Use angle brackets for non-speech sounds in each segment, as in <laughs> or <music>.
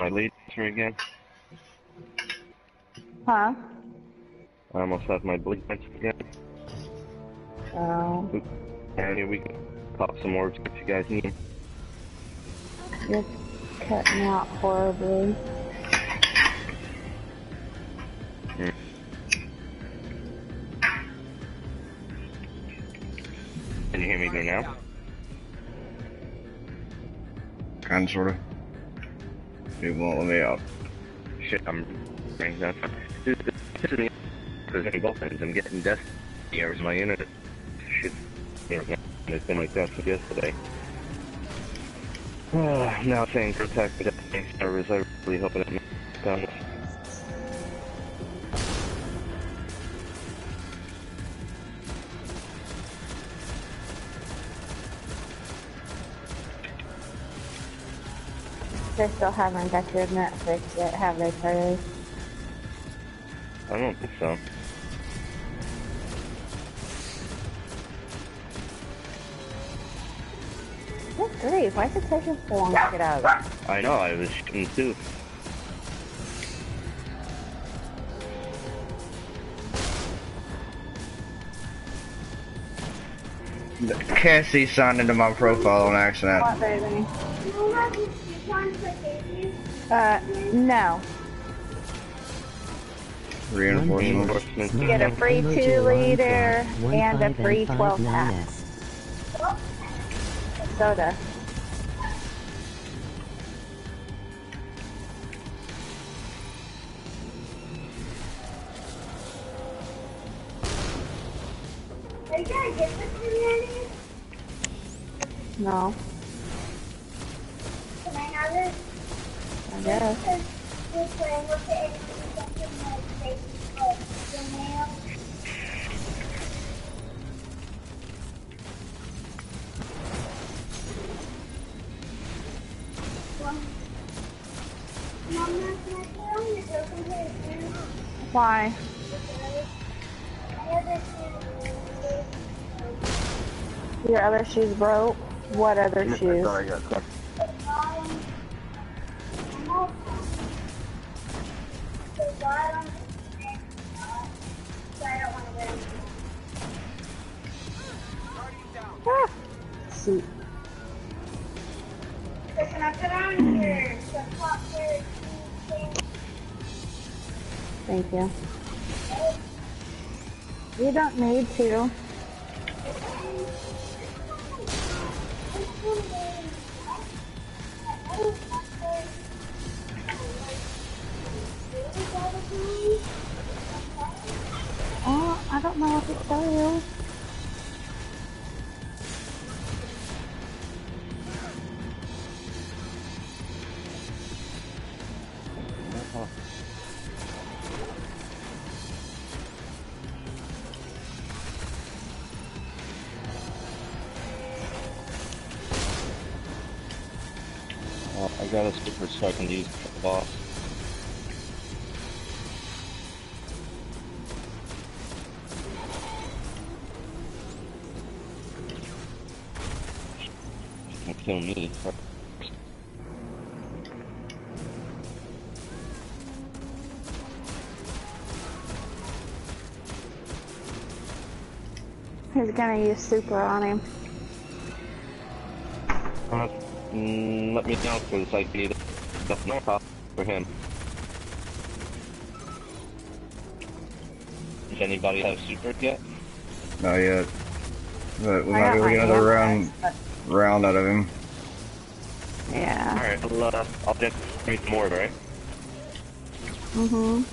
my laser again. Huh? I almost have my blink again. Oh, And we can pop some orbs if you guys need. you're cutting out horribly. Can you hear me there now? Kinda, sorta. It won't let me out. Shit, I'm bringing that. This is me because any ends I'm getting death errors. My internet shit. know, It's been like that since yesterday. Uh, <sighs> now saying protect the servers. I really hope it down. They still haven't got your Netflix yet, have they, Charlie? I don't think so. Good grief, why is it taking so long to get out? I know, I was shooting too. Cassie signed into my profile on accident. What? Uh, no. Reinforcements. Reinforcements. You get a free two liter and a free 12 pack. Soda. Are you gonna get this community? No, Why? I have this in Your other shoes broke? What other I shoes? thought I got stuck. the bottom. Can I put on your the top pair thank you. You don't need to. Oh, I don't know what to tell you. Gonna use super on him. Uh, mm, let me know because I need a top for him. Does anybody have super yet? Not yet. But we I might be able to get another round hand, but- round out of him. Yeah. Alright, I'll, uh, I'll get me some more, right? Mhm.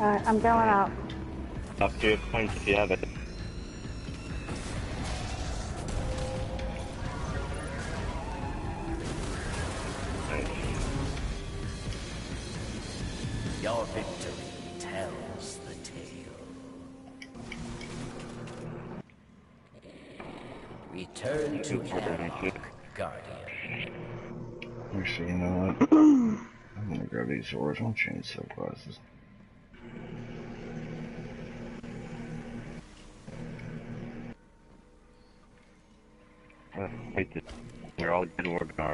Alright, I'm going out. After your point if you have it. Your victory tells the tale. Return to Amarok, Guardian. Actually, you know what? <clears throat> I'm gonna grab these swords. I'll change sunglasses.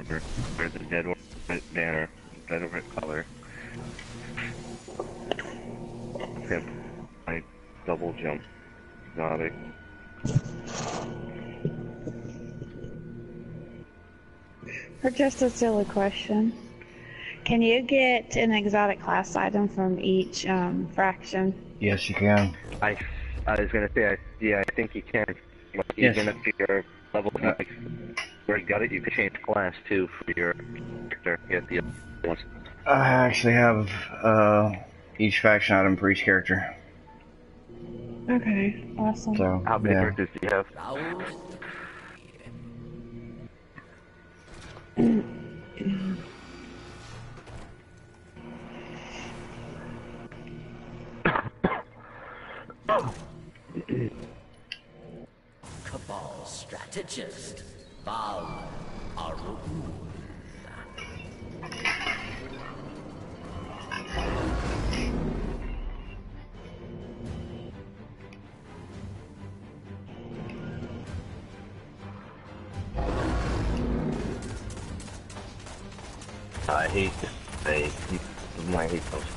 Dead orb armor. There's a Dead Orbit banner, Dead Orbit color. Okay, I double jump. Exotic. For just a silly question, can you get an exotic class item from each um, fraction? Yes, you can. I, I was gonna say, I, yeah, I think you can. Like, Yes. Even if you're level Uh, like, where you got it, you can change class too for your character. Get the ones. I actually have uh, each faction item for each character. Okay, awesome. So How many yeah. characters do you have? Cabal strategist, I hate this. I my hate those.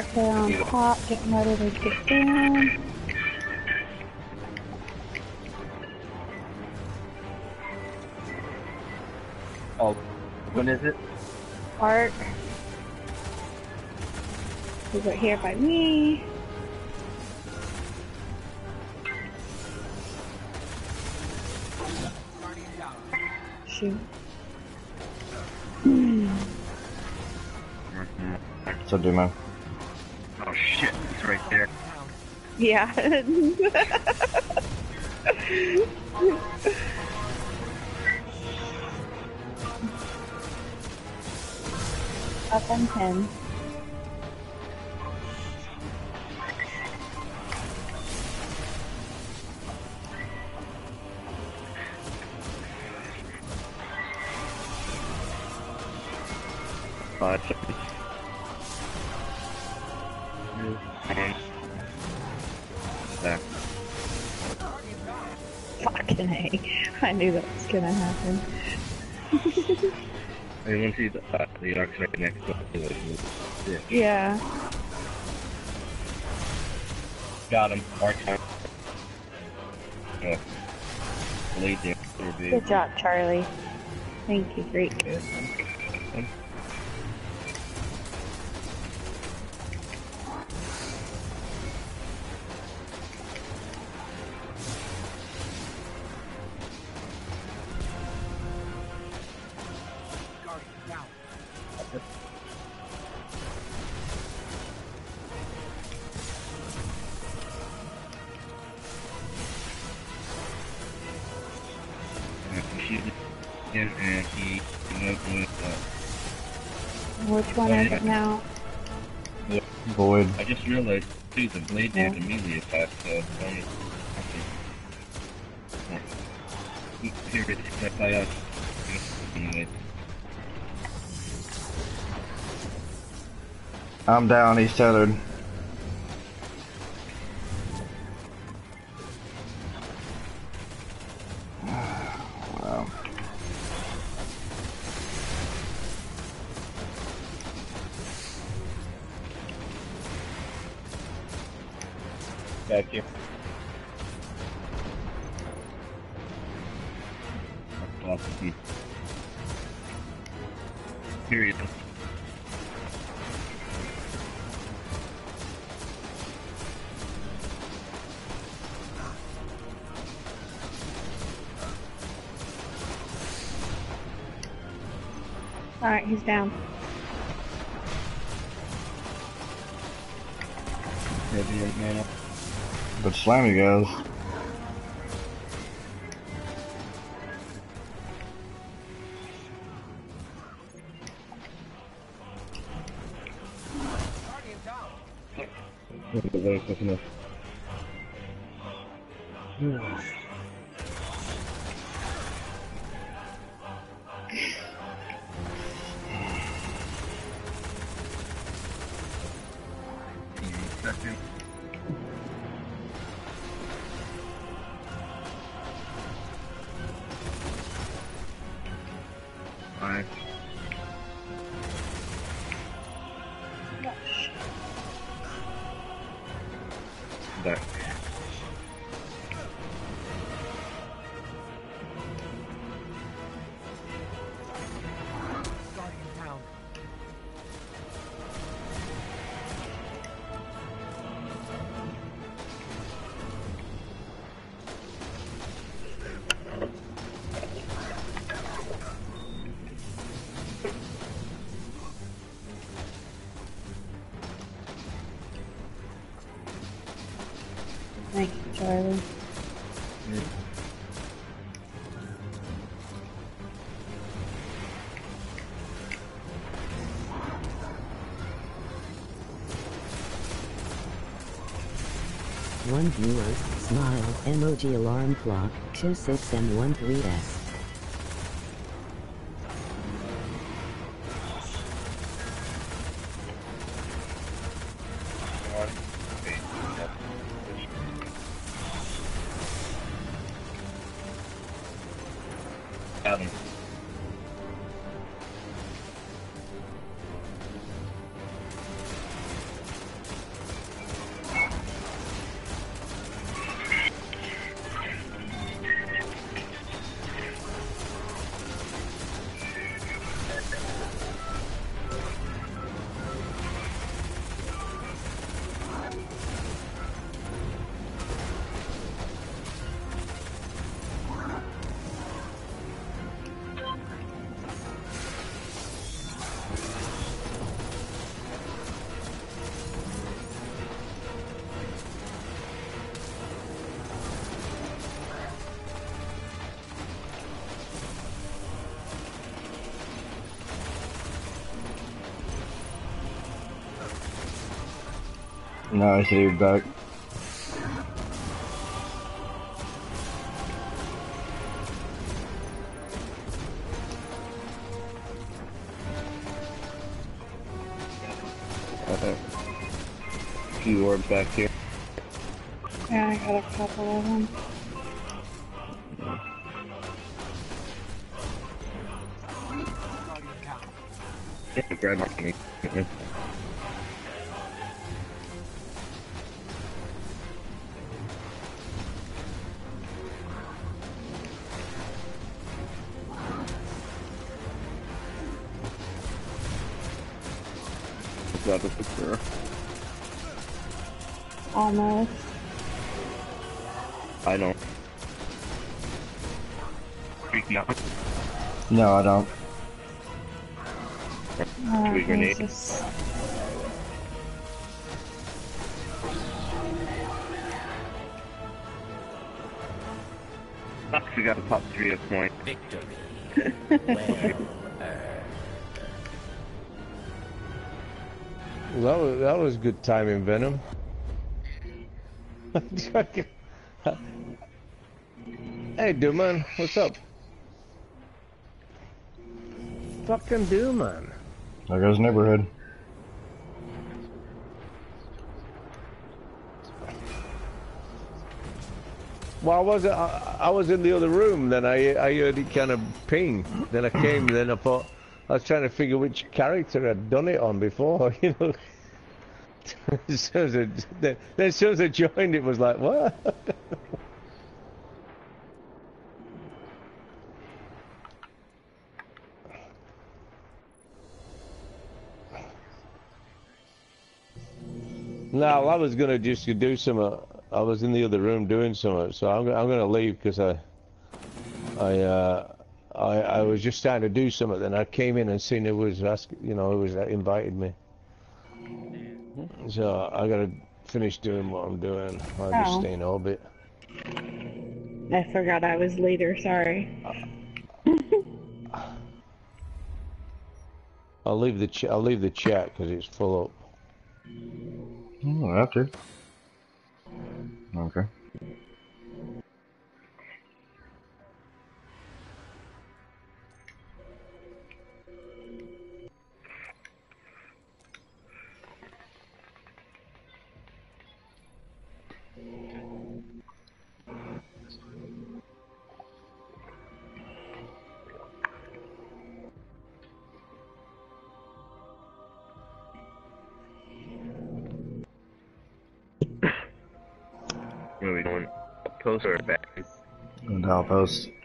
Up there on top, getting ready to get down. oh, when is it? Art. Is it here by me? Shoot. So do man. Yeah. Up on 10. Gonna happen. And once he's uh, the arc's right next to it. Yeah. Yeah. Got him. Arc's dance. Good job, Charlie. Thank you, Greek. And she's in and he knows with, Which one is it now? Void. I just realized too the blade dance immediately attack so only okay. Here it's by us. I'm down. He's tethered. But Slammy One viewer, smile, emoji alarm clock, 26 No, I see you back. Few orbs back here. Yeah, I got a couple of them. Yeah, grab me. No, I don't. Uh, Sweet grenade. Jesus. Fuck, we got a top three of point. Victory. Well. That was, that was good timing, Venom. <laughs> hey, Dooman, what's up? Fucking Dooman. There goes neighborhood. Well, I was I, I was in the other room. Then I I heard it kind of ping. Then I came. then I thought I was trying to figure which character had done it on before. <laughs> You know. <laughs> as soon as I, then, then as soon as I joined, it was like what? <laughs> no, I was gonna just do some. I was in the other room doing some, so I'm, I'm gonna leave because I, I, uh, I, I was just trying to do something. Then I came in and seen it was ask, you know, it was uh, invited me. So I gotta finish doing what I'm doing. I'll Oh. just stay in orbit. I forgot I was leader. Sorry. I'll leave the ch- I'll leave the chat because it's full up. Oh, to. Okay. What are we doing? Post or back? And outpost. I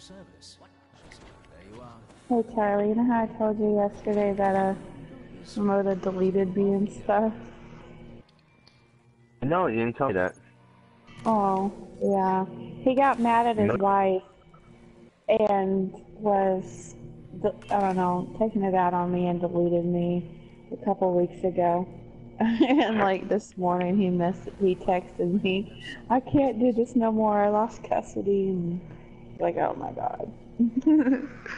service. There you are. Hey Charlie, you know how I told you yesterday that uh, Moda deleted me and stuff? No, you didn't tell me that. Oh, yeah. He got mad at his No. wife and was, I don't know, taking it out on me and deleted me a couple weeks ago. <laughs> and like this morning, he mess he texted me, "I can't do this no more. I lost custody." And like, oh my god.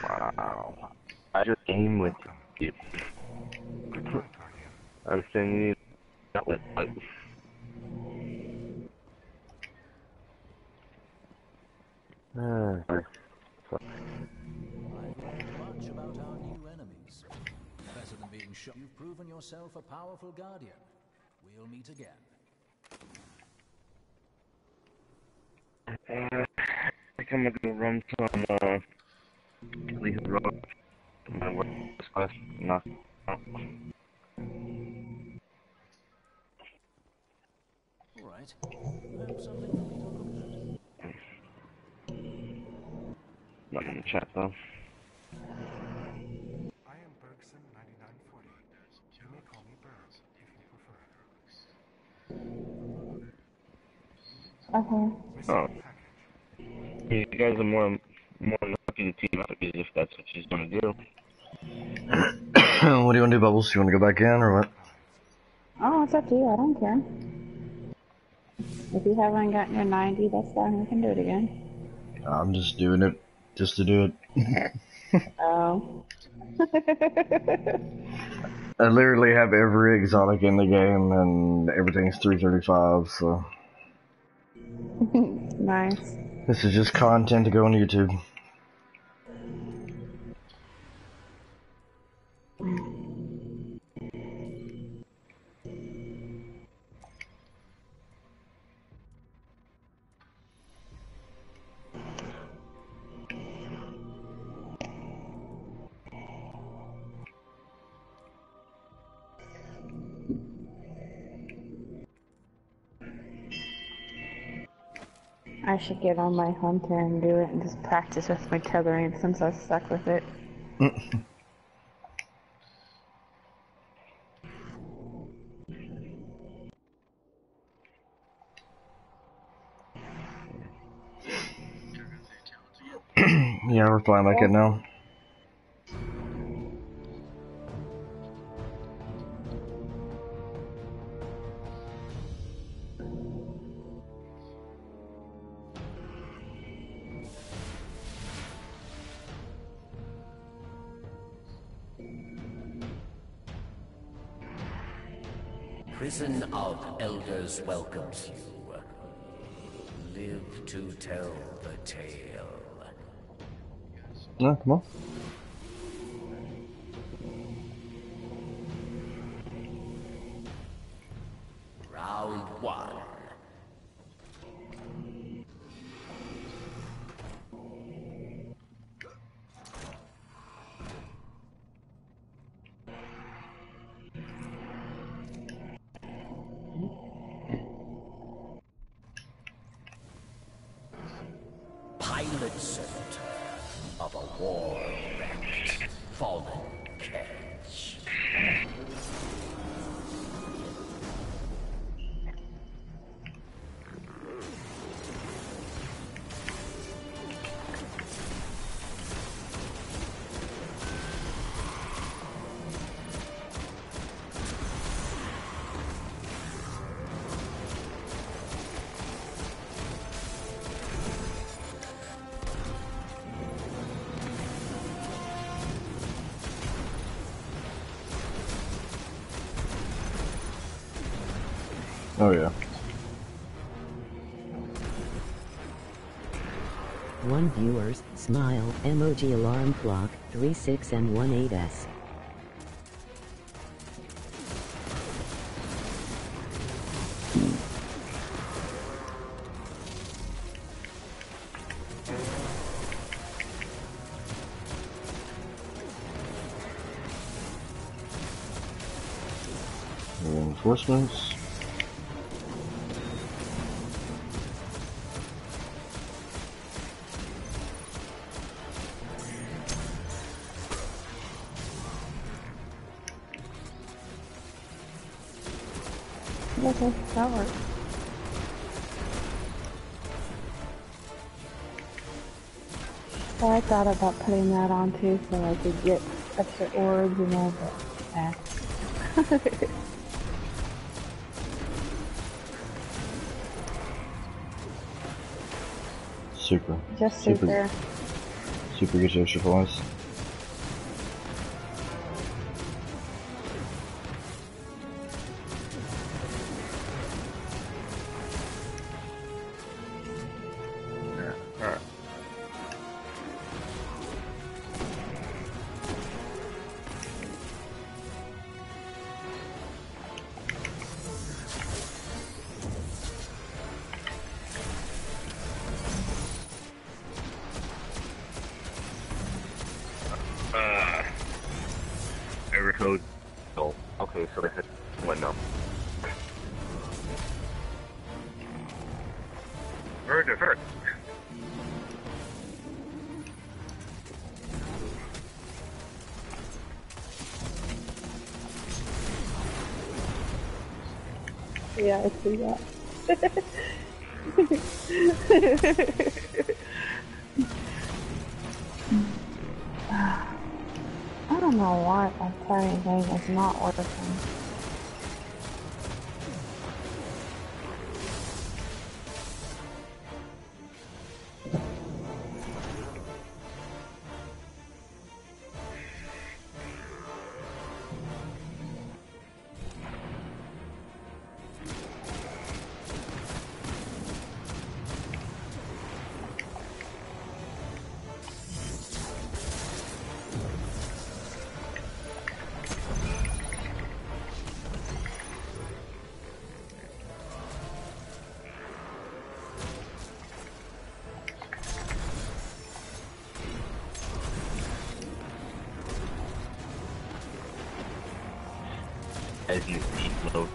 Wow. I just game with you. I'm saying you not with like I've learned much about our new enemies. Better than being shot. You've proven yourself a powerful guardian. We'll meet again. I think I'm gonna go run some uh Lee Road. My work class knock out. All right. I have something for me to look at. Not in the chat though. I am Bergson 9940. You may call me Burns if you prefer. Okay. Missing Oh. Package. You guys are more more than happy to team up if that's what she's gonna do. <coughs> what do you want to do, Bubbles? You want to go back in or what? Oh, it's up to you. I don't care. If you haven't gotten your 90, that's fine. We can do it again. I'm just doing it just to do it. <laughs> Oh. <laughs> I literally have every exotic in the game and everything's 335, so <laughs> nice. This is just content to go on YouTube. Should get on my hunter and do it and just practice with my tethering since I'm stuck with it. Mm-hmm. <clears throat> yeah, we're flying like it now. Elders welcomes you. Live to tell the tale. No, come on. Emoji alarm clock, 36 and 18s. Reinforcements. Okay, that works. Well, I thought about putting that on too so I could get extra orbs and all that. Super. Just Super. super. Super gets extra points. See that. I don't know why my playing game is not working. As you eat low.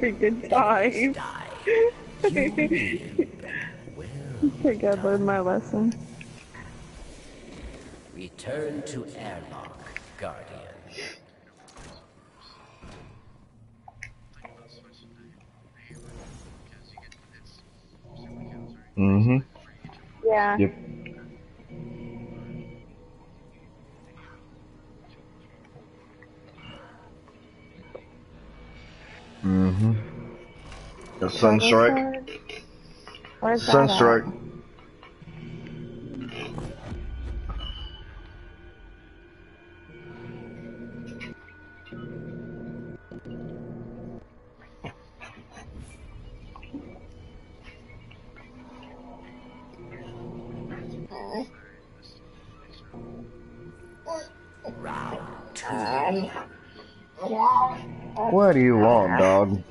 Freaking time. I think I learned <laughs> my lesson. Return to airlock, Guardian. Mm-hmm. Yeah. Yep. Mm-hmm. The Sunstrike. Where's that? Sunstrike. Round two. What do you want, dog?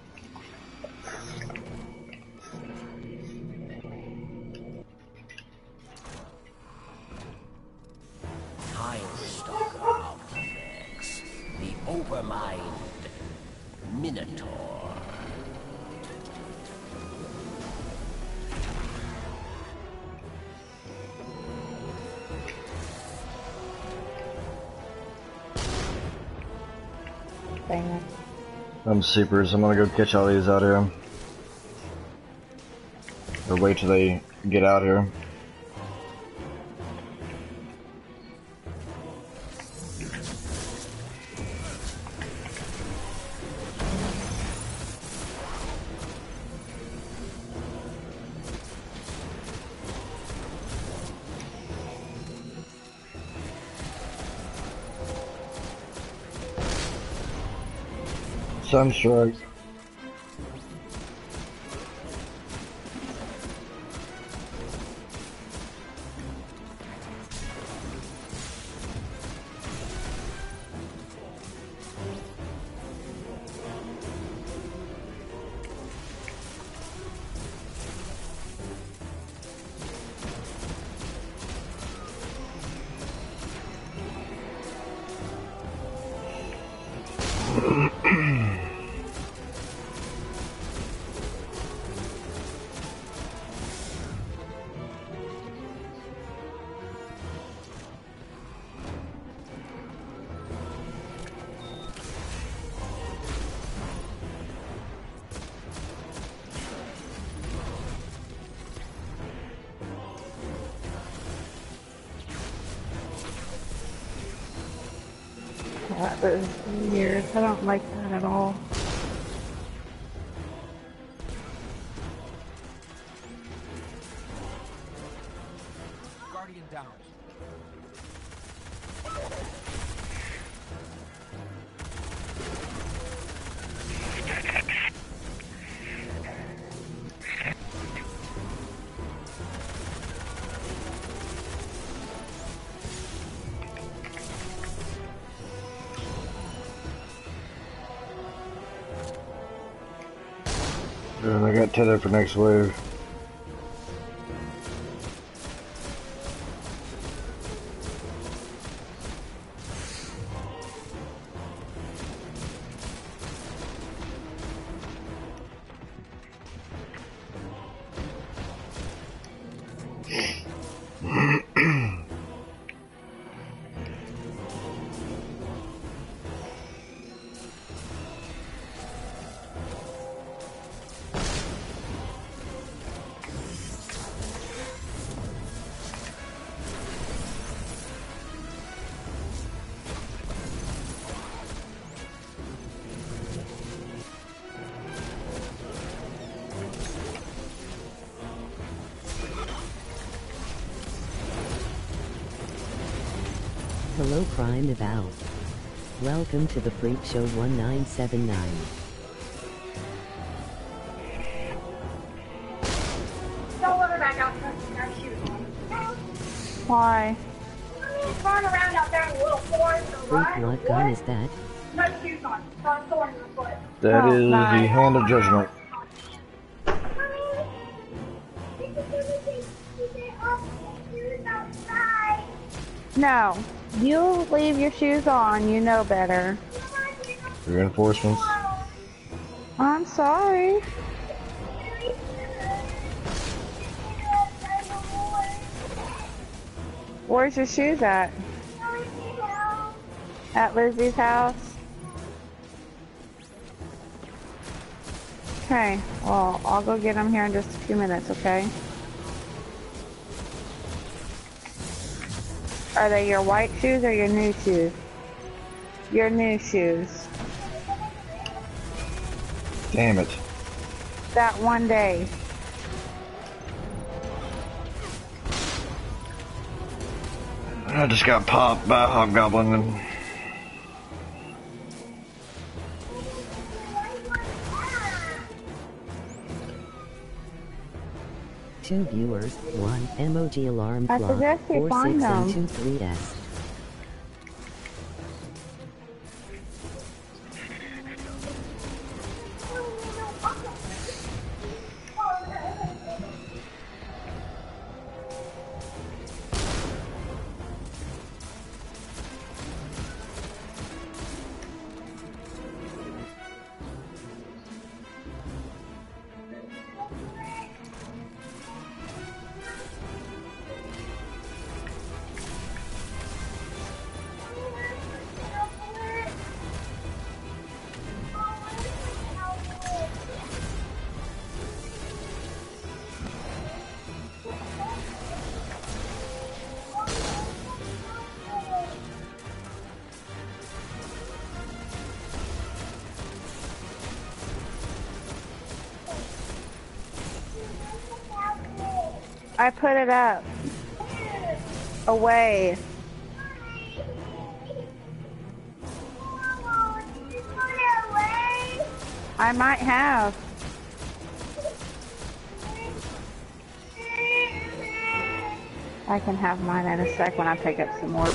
I'm supers. I'm gonna go catch all these out here. Or wait till they get out here. Sunstrike. Weird. I don't like that at all. I tether for next wave. Welcome to the Freak Show 1979. Don't let her back out there with her shoes. Why? He's running around out there in a little forest or Freak, right? what gun is that? No shoes on. Got a thorn in the foot. That Oh, is the hand of judgment. Shoes on. You know better. Reinforcements. I'm sorry. Where's your shoes at? At Lizzie's house? Okay, well, I'll go get them here in just a few minutes, okay? Are they your white shoes or your new shoes? Your new shoes. Damn it. That one day. I just got popped by a hobgoblin two viewers, one emoji alarm I clock, S. put it up. Away. I might have. I can have mine in a sec when I pick up some more.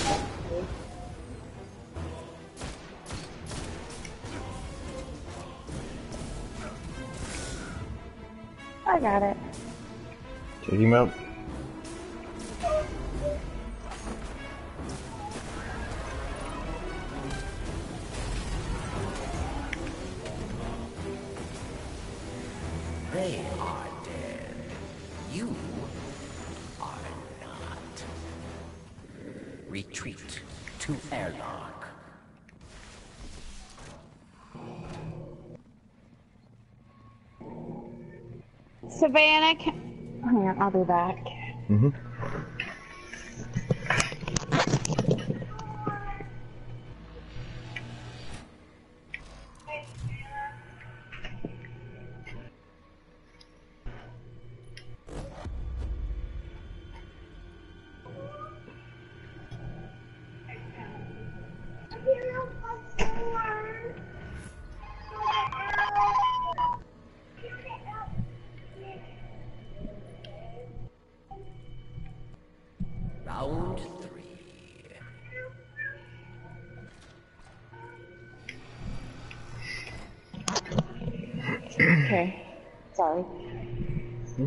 I got it. take him out. They are dead. You are not. Retreat to airlock. Savannah, can... hang on, I'll be back. Mm-hmm.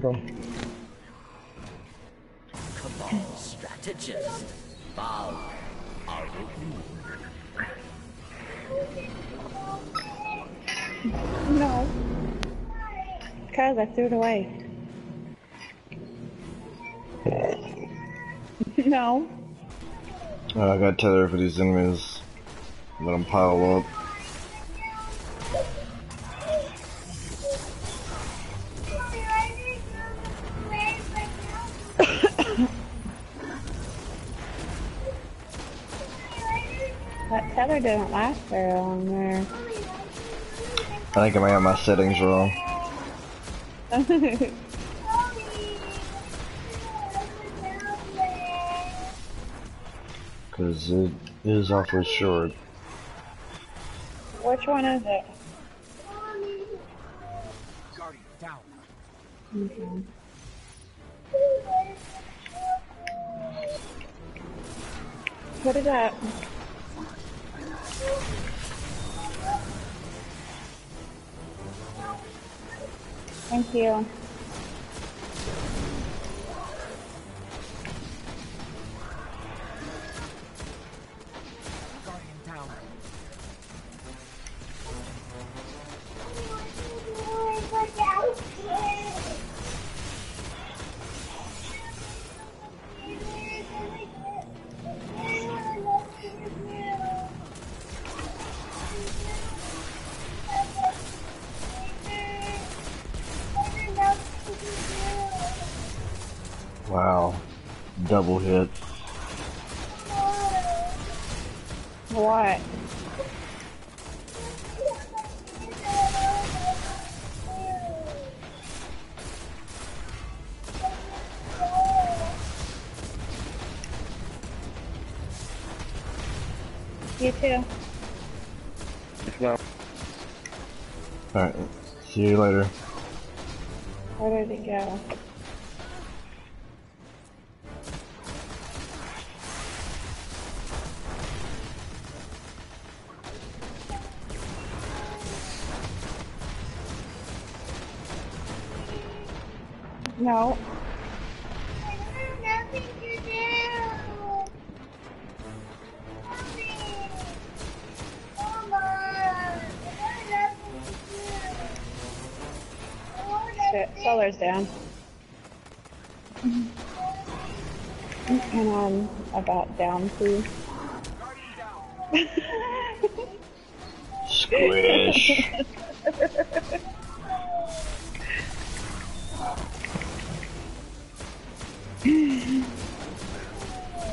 Okay. Cabal strategist. Bow. Are No. Because I threw it away. <laughs> no. Uh, I got tether for these enemies. Let them pile up. Tether didn't last very long there. I think I might have my settings wrong. <laughs> Because it is awfully short. Which one is it? Guardian down. Okay. Put it up. Thank you. Down. Squish.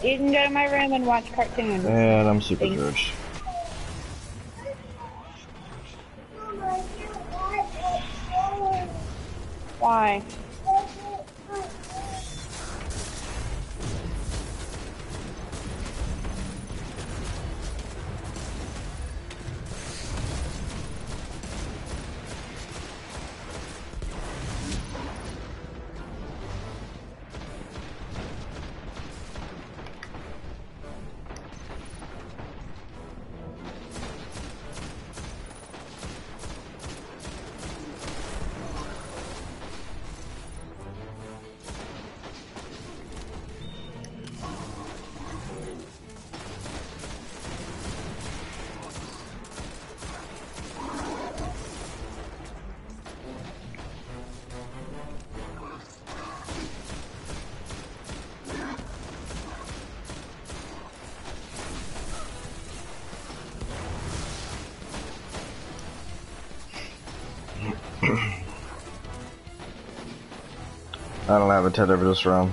You can go to my room and watch cartoons. and I'm super Thanks. charged. I don't have a tether for this round.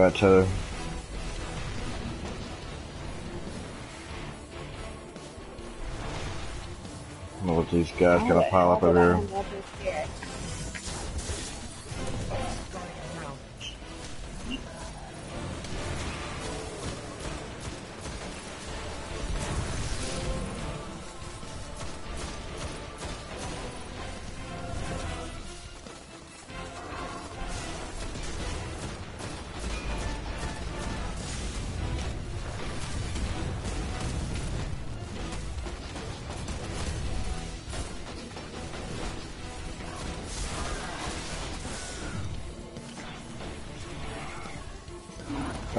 Got tether. Gonna let these guys of pile up over here.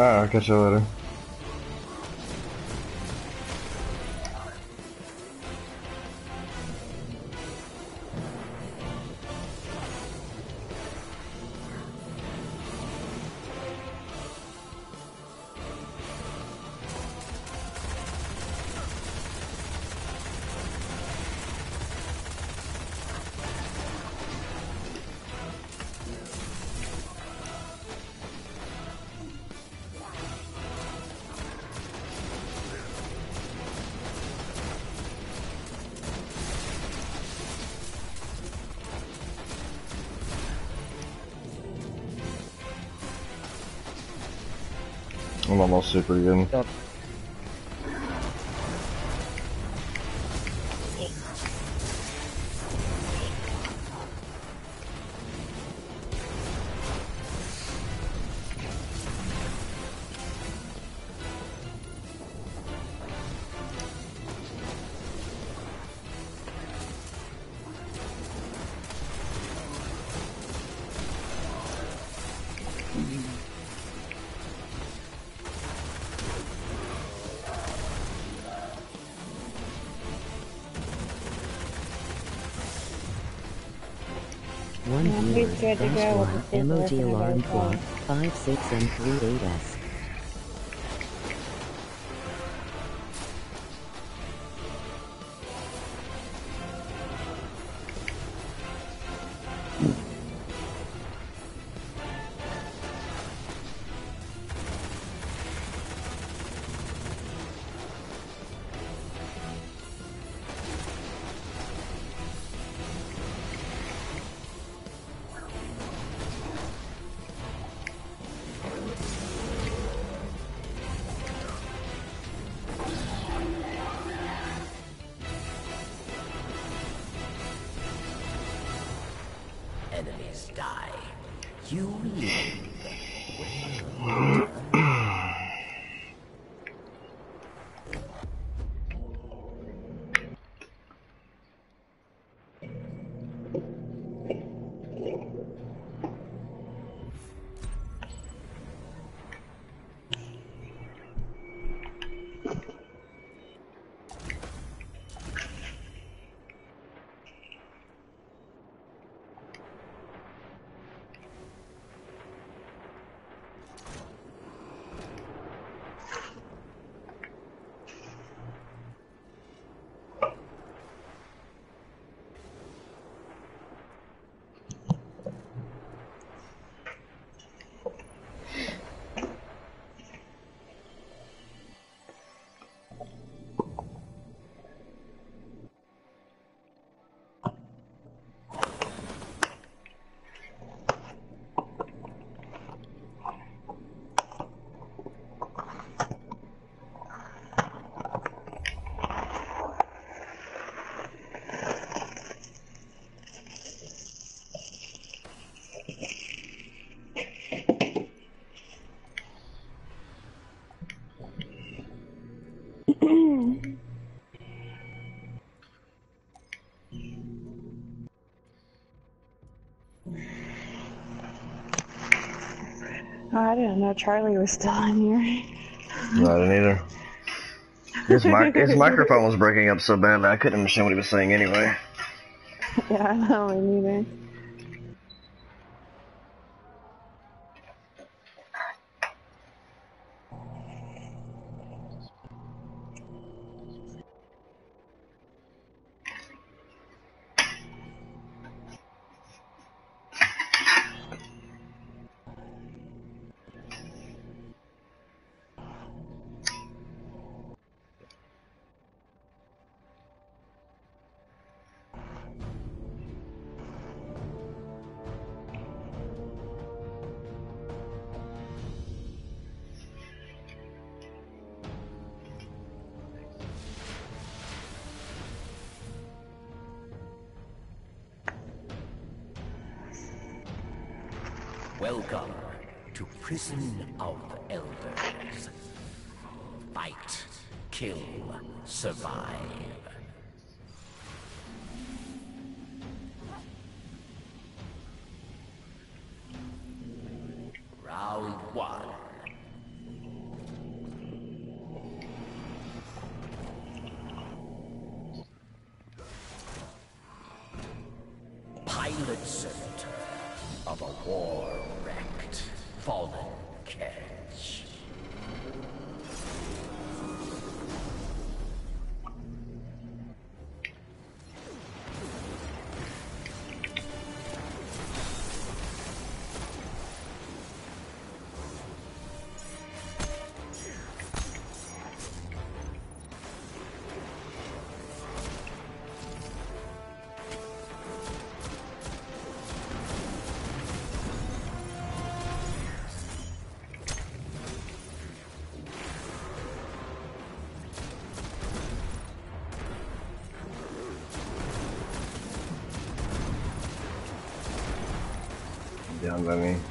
Ah, I'll catch you later. I'm Please try to MOD alarm clock 56M38S. You live. Oh, I didn't know Charlie was still in here. No, I didn't either. His, mic- his <laughs> microphone was breaking up so bad that I couldn't understand what he was saying anyway. yeah, I know me neither. Welcome to Prison of Elders. Fight, kill, survive. Down by me.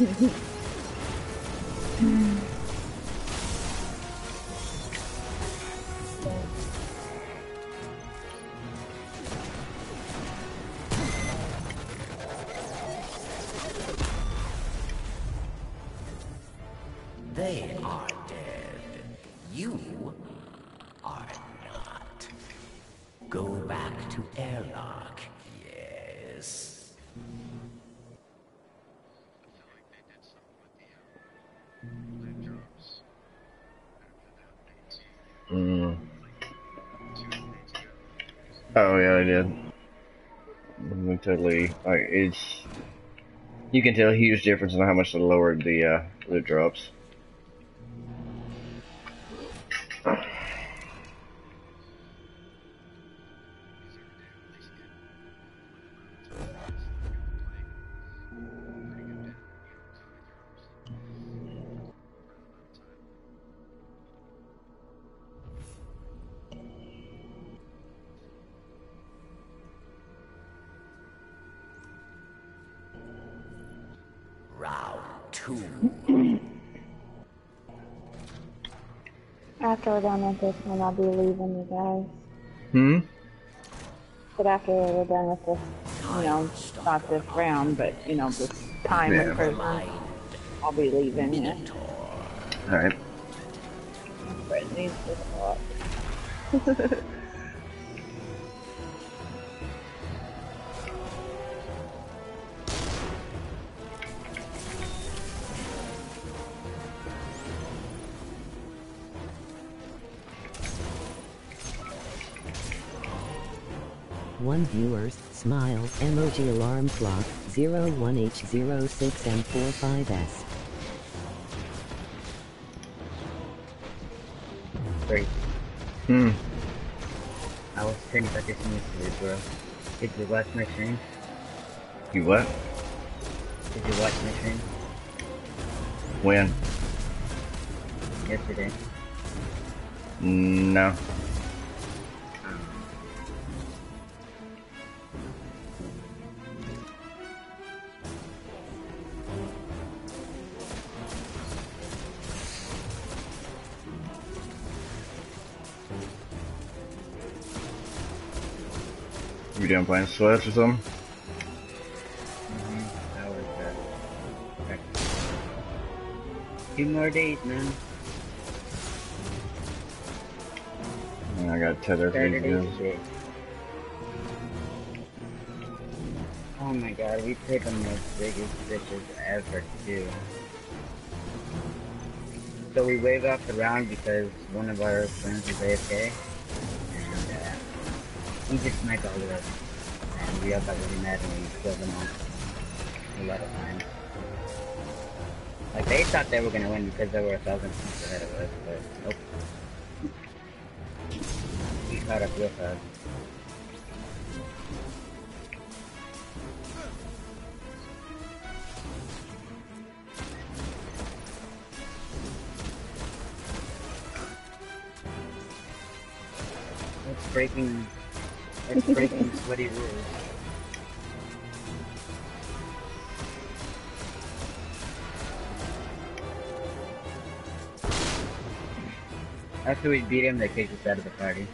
thank <laughs> We totally like it's. You can tell a huge difference in how much they lowered the uh, loot drops. Two. After we're done with this one, I'll be leaving you guys. Hmm? But after we're done with this, you know, not this round, but, you know, this time Yeah. in prison, I'll be leaving you. Alright. Brett needs <laughs> viewers, smile, emoji alarm clock, 01H06M45S. Great. Hmm. I was thinking about this in bro. Did you watch my stream? You what? Did you watch my stream? When? Yesterday. No. Playing Switch or something? Practice. Two more days, man. I got tether for these Saturday guys. shit. Oh my god, we played the most biggest bitches ever, too. So we waved off the round because one of our friends was AFK, and uh, he just sniped all of us. We got really mad and we killed them all a lot of times. Like, they thought they were gonna win because they were a thousand points ahead of us, but nope. We caught up real fast. It's breaking. It's breaking sweaty rules. After we beat him, they kicked us out of the party.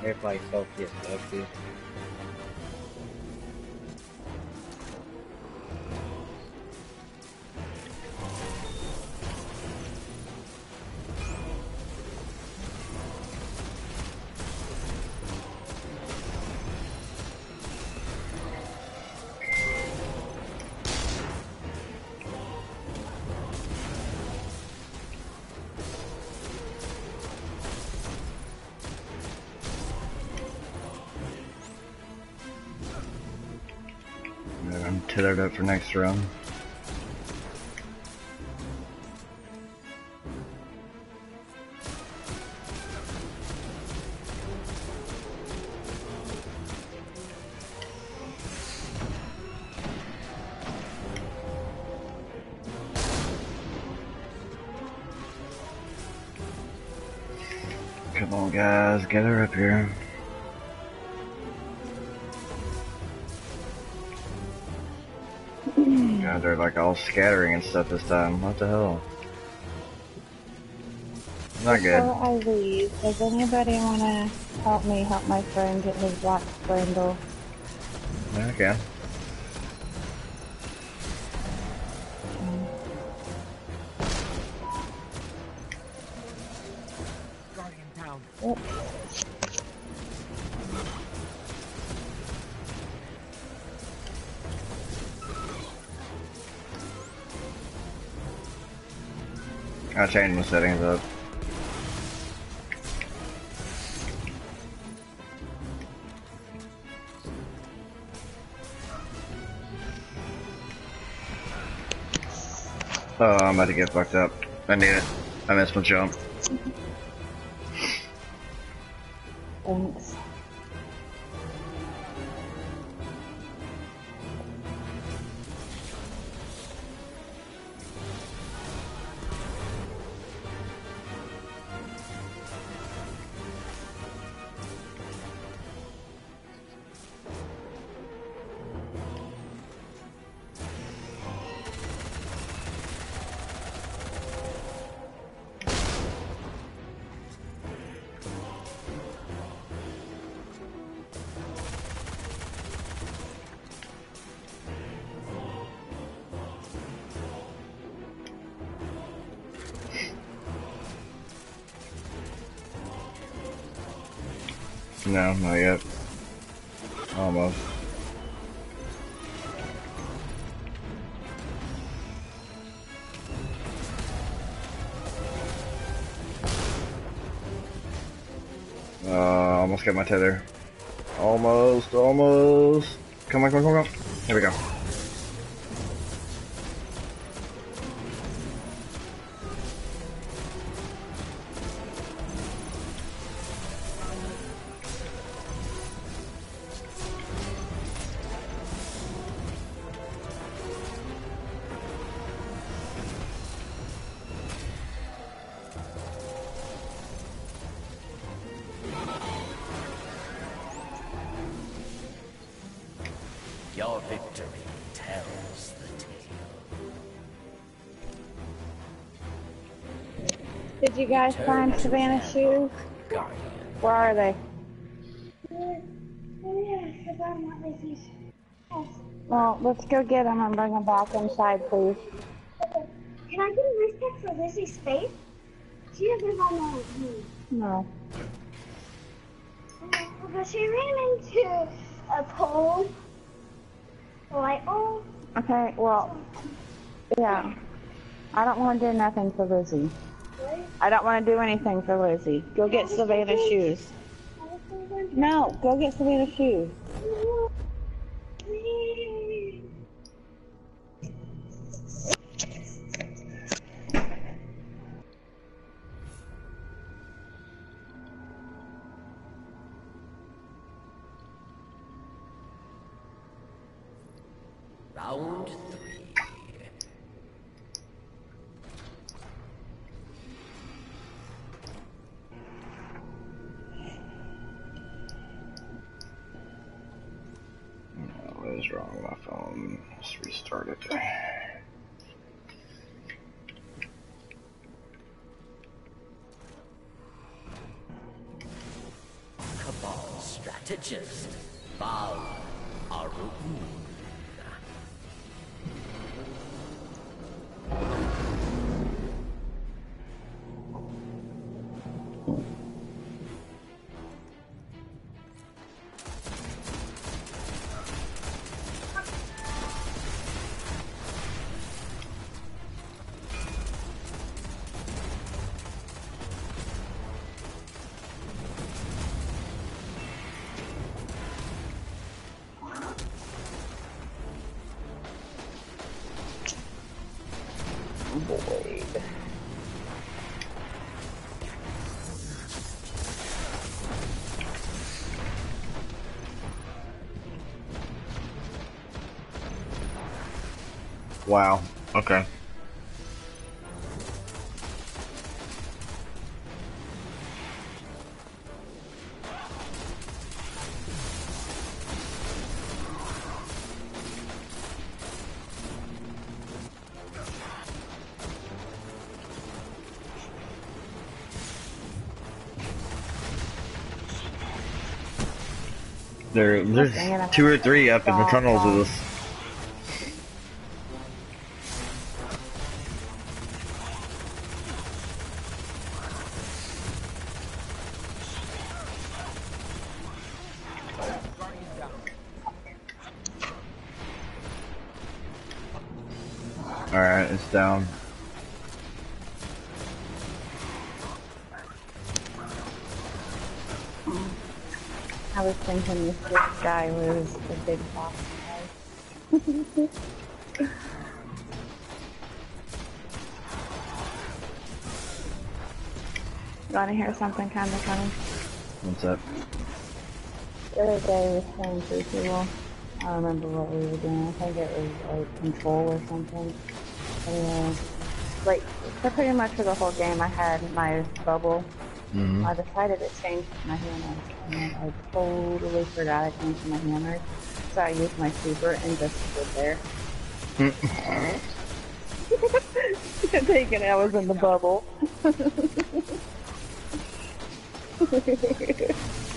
They're probably too. For next round. Come on, guys, get her up here. All scattering and stuff this time. What the hell? Not good. Before I leave, does anybody want to help me help my friend get his Black Spindle? Okay. I'll change my settings up. Oh, I'm about to get fucked up. I need it. I missed my jump. No, not yet. Almost. Uh, almost got my tether. Almost, almost. Come on, come on, come on. Here we go. Guys find Savannah shoes? Where are they? Yeah, I forgot about Lizzie's house. Well, let's go get them and bring them back inside, please. Can I get a respect for Lizzie's face? She doesn't no home. No. But she ran into a pole. Like, oh, Okay, well, yeah. I don't want to do nothing for Lizzie. I don't want to do anything for Lizzie. Go get Savannah shoes. No, go get Savannah shoes. Wow. Okay. There, there's two or three up in the tunnels of us. Big boss guy. You <laughs> want to hear something kind of funny? What's up? The other day we were playing Crucible. I don't remember what we were doing. I think it was like control or something. Anyway, like for pretty much for the whole game, I had my bubble. Mhm. I decided to change my hammers, and I totally forgot I changed my hammers. So I used my super and just stood there. <laughs> Thinking I was in the bubble. <laughs>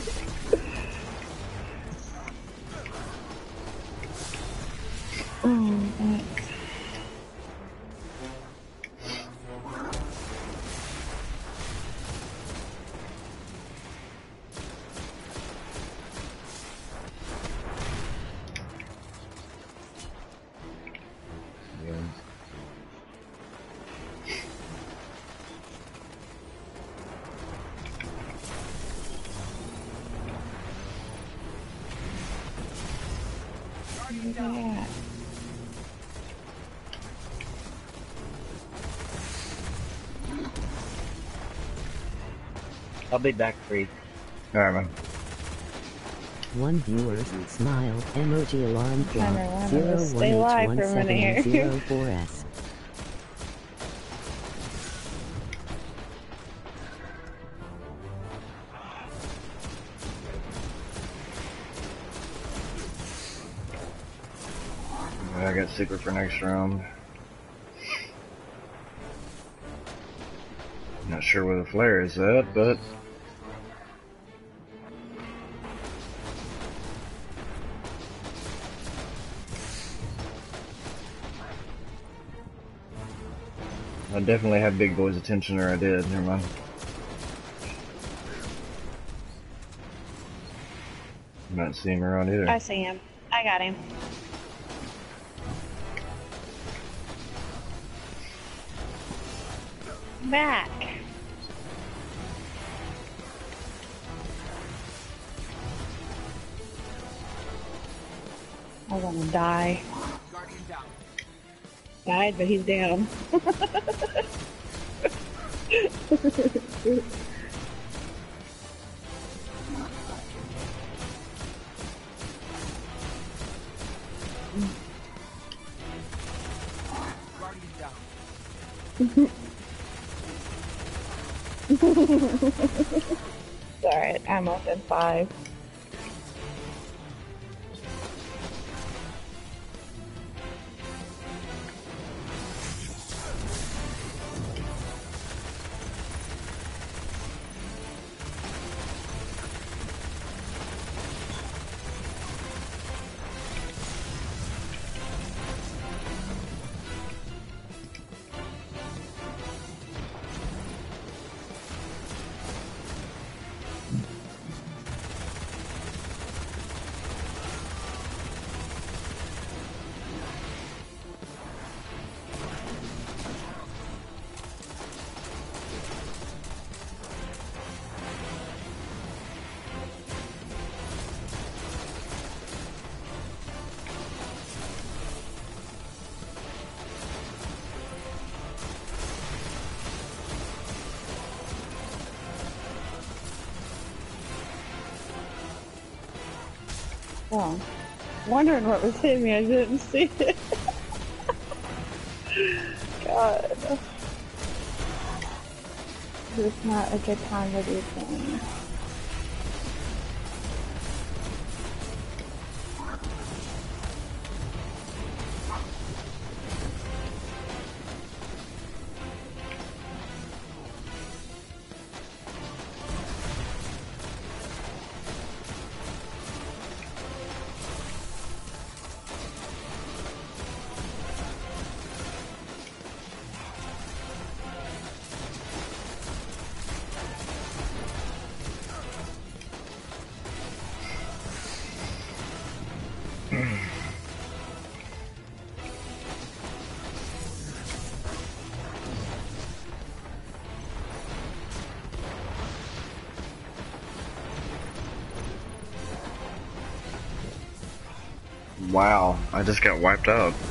be back free. Alright, man. One viewers, smile, emoji alarm Kinda clock, wanna zero stay one eight live one for a seven minute here. zero <laughs> four S. I got secret for next round. Not sure where the flare is at, but definitely had Big Boy's attention, or I did. Never mind. Not see him around either. I see him. I got him. Back. I want to die. Died, but he's down. <laughs> Alright, I'm up in five. Oh. Wondering what was hitting me, I didn't see it. <laughs> God. It's not a good time to do things. I just got wiped out.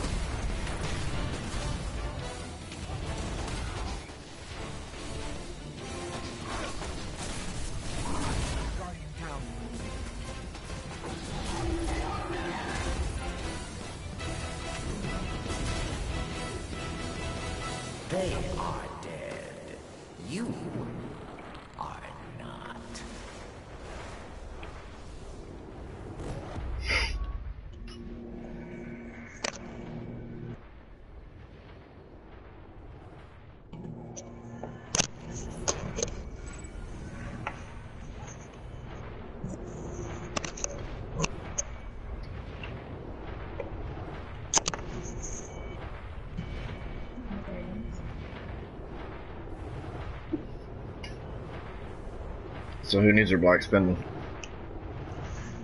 So who needs their black spindle?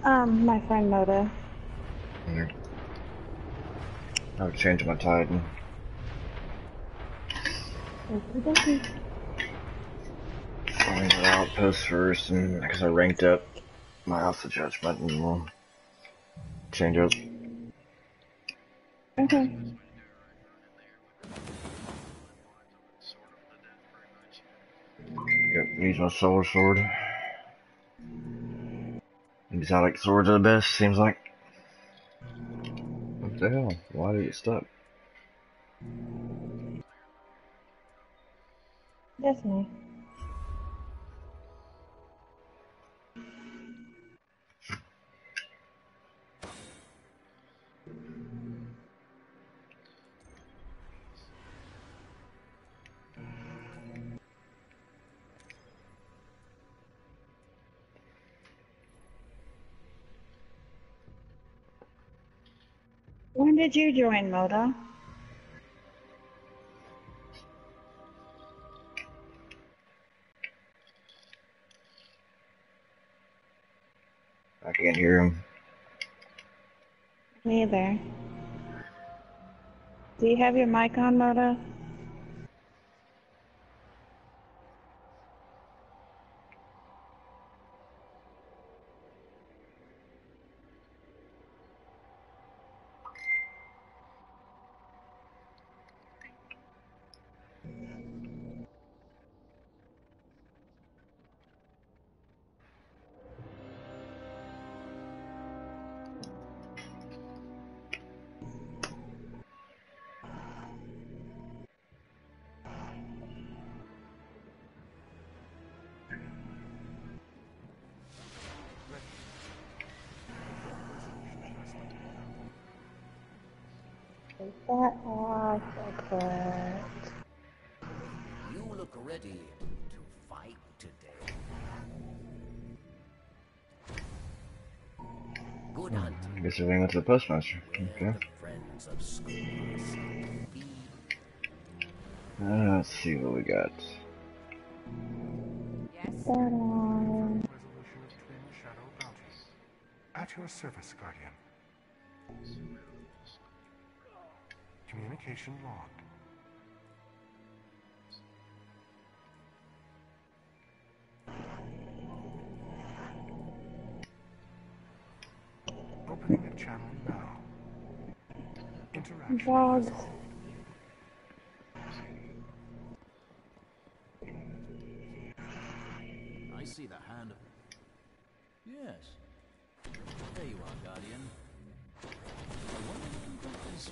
Um, my friend Moda. There. I would change my Titan. Okay. Find the outpost first, and because I ranked up my House of Judgment, and we'll change up. Okay. Yep, use my solar sword. Exotic swords are the best, seems like. What the hell? Why did it stuck? That's me. Did you join Moda? I can't hear him. Neither. Do you have your mic on, Moda? Hunting. I guess everything went to the postmaster. Okay. Friends of schools. Be Uh, let's see what we got. That on. Resolution of Twin Shadow Bounties. At your service, Guardian. Communication logged. Opening a channel now. Interaction. Dogs. I see the hand of... Yes. There you are, Guardian. I wonder if you got this.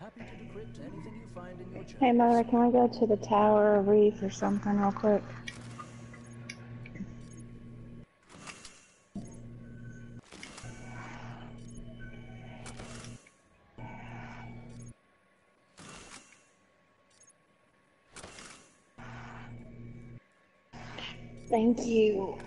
Happy to decrypt anything you find in your chest. Hey, Mother, can we go to the Tower of Reef or something real quick? Thank you.